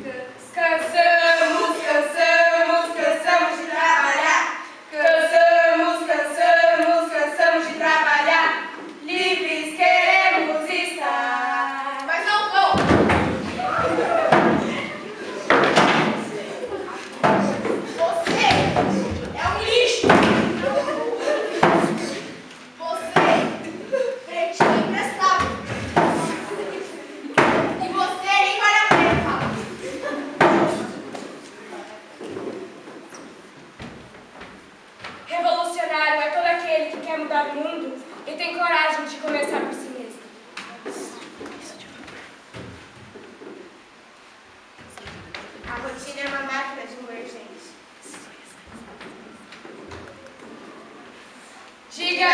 Good. Mudar o mundo e tem coragem de começar por si mesmo. A rotina é uma máquina de gente. Diga